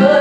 Good.